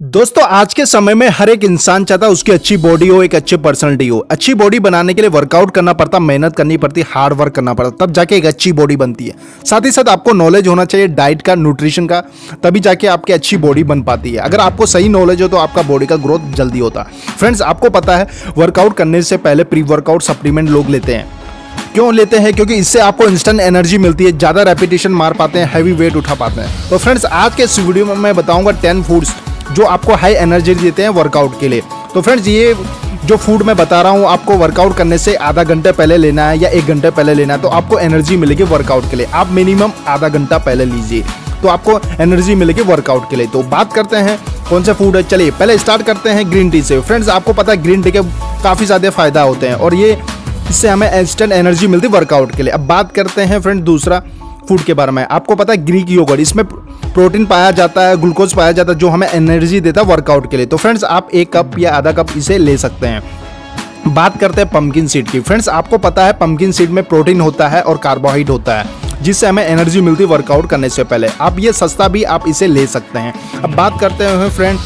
दोस्तों, आज के समय में हर एक इंसान चाहता है उसकी अच्छी बॉडी हो, एक अच्छी पर्सनलिटी हो। अच्छी बॉडी बनाने के लिए वर्कआउट करना पड़ता, मेहनत करनी पड़ती हार्ड वर्क करना पड़ता, तब जाके एक अच्छी बॉडी बनती है। साथ ही साथ आपको नॉलेज होना चाहिए डाइट का न्यूट्रिशन का, तभी जाके आपकी अच्छी बॉडी बन पाती है। अगर आपको सही नॉलेज हो तो आपका बॉडी का ग्रोथ जल्दी होता। है फ्रेंड्स आपको पता है वर्कआउट करने से पहले प्री वर्कआउट सप्लीमेंट लोग लेते हैं। क्यों लेते हैं? क्योंकि इससे आपको इंस्टेंट एनर्जी मिलती है, ज़्यादा रेपिटेशन मार पाते हैं हैवी वेट उठा पाते हैं। तो फ्रेंड्स आज के इस वीडियो में मैं बताऊँगा टेन फूड्स जो आपको हाई एनर्जी देते हैं वर्कआउट के लिए। तो फ्रेंड्स ये जो फ़ूड मैं बता रहा हूँ, आपको वर्कआउट करने से आधा घंटे पहले लेना है या एक घंटे पहले लेना है तो आपको एनर्जी मिलेगी वर्कआउट के लिए। आप मिनिमम आधा घंटा पहले लीजिए तो आपको एनर्जी मिलेगी वर्कआउट के लिए। तो बात करते हैं, कौन सा फ़ूड है? चलिए, पहले स्टार्ट करते हैं ग्रीन टी से। फ्रेंड्स आपको पता है ग्रीन टी के काफ़ी ज़्यादा फ़ायदा होते हैं, और ये, इससे हमें इंस्टेंट एनर्जी मिलती है वर्कआउट के लिए। अब बात करते हैं फ्रेंड दूसरा फ़ूड के बारे में। आपको पता है ग्रीक योगर्ट इसमें प्रोटीन पाया जाता है, ग्लूकोज पाया जाता है, जो हमें एनर्जी देता है वर्कआउट के लिए। तो फ्रेंड्स, आप एक कप या आधा कप इसे ले सकते हैं। बात करते हैं पम्पकिन सीड की। फ्रेंड्स, आपको पता है पम्पकिन सीड में प्रोटीन होता है और कार्बोहाइड होता है, जिससे हमें एनर्जी मिलती है वर्कआउट करने से पहले। आप ये सस्ता भी आप इसे ले सकते हैं। अब बात करते हैं फ्रेंड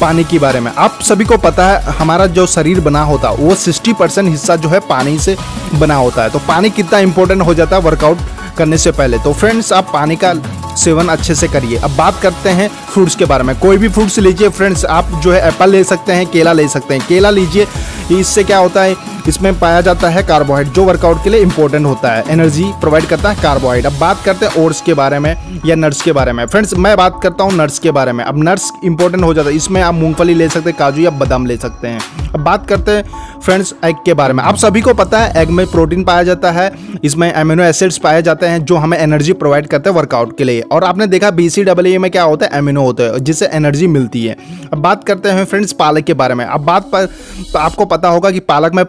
पानी के बारे में। आप सभी को पता है, हमारा जो शरीर बना होता है वो 60 परसेंट हिस्सा जो है पानी से बना होता है। तो पानी कितना इंपॉर्टेंट हो जाता है वर्कआउट करने से पहले। तो फ्रेंड्स आप पानी का सेवन अच्छे से करिए। अब बात करते हैं फ्रूट्स के बारे में। कोई भी फ्रूट्स लीजिए फ्रेंड्स आप जो है एप्पल ले सकते हैं, केला ले सकते हैं। केला लीजिए, इससे क्या होता है? इसमें पाया जाता है कार्बोहाइड्रेट, जो वर्कआउट के लिए इंपॉर्टेंट होता है। एनर्जी प्रोवाइड करता है कार्बोहाइड्रेट अब बात करते हैं ओट्स के बारे में या नट्स के बारे में। फ्रेंड्स मैं बात करता हूँ नट्स के बारे में। अब नट्स इंपॉर्टेंट हो जाता है। इसमें आप मूंगफली ले सकते हैं, काजू या बादाम ले सकते हैं। अब बात करते हैं फ्रेंड्स एग के बारे में। आप सभी को पता है एग में प्रोटीन पाया जाता है। इसमें एमिनो एसिड्स पाए जाते हैं, जो हमें एनर्जी प्रोवाइड करते हैं वर्कआउट के लिए। और आपने देखा बी सी डब्ल्यू में क्या होता है? एमिनो होता है, जिससे एनर्जी मिलती है। अब बात करते हैं फ्रेंड्स पालक के बारे में। अब बात पर, आपको पता होगा कि पालक में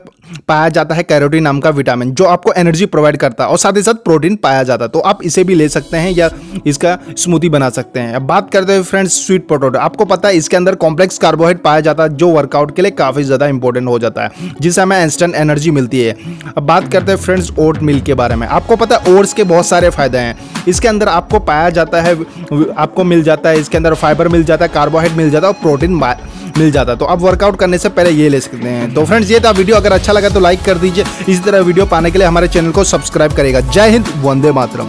पाया जाता है कैरोटीन नाम का विटामिन, जो आपको एनर्जी प्रोवाइड करता है और साथ ही साथ प्रोटीन पाया जाता है। तो आप इसे भी ले सकते हैं या इसका स्मूथी बना सकते हैं। अब बात करते हैं फ्रेंड्स, स्वीट पोटैटो। आपको पता है इसके अंदर कॉम्प्लेक्स कार्बोहाइड्रेट पाया जाता है, जो वर्कआउट के लिए काफ़ी ज़्यादा इंपॉर्टेंट हो जाता है, जिससे हमें इंस्टेंट एनर्जी मिलती है। अब बात करते हैं फ्रेंड्स, ओट मिल्क के बारे में। आपको पता है ओट्स के बहुत सारे फ़ायदे हैं। इसके अंदर आपको पाया जाता है, आपको मिल जाता है, इसके अंदर फाइबर मिल जाता है, कार्बोहाइड्रेट मिल जाता है और प्रोटीन मिल जाता है। तो आप वर्कआउट करने से पहले ये ले सकते हैं। तो फ्रेंड्स, ये था वीडियो। अगर अच्छा लगा तो लाइक कर दीजिए। इसी तरह वीडियो पाने के लिए हमारे चैनल को सब्सक्राइब करेगा जय हिंद, वंदे मातरम।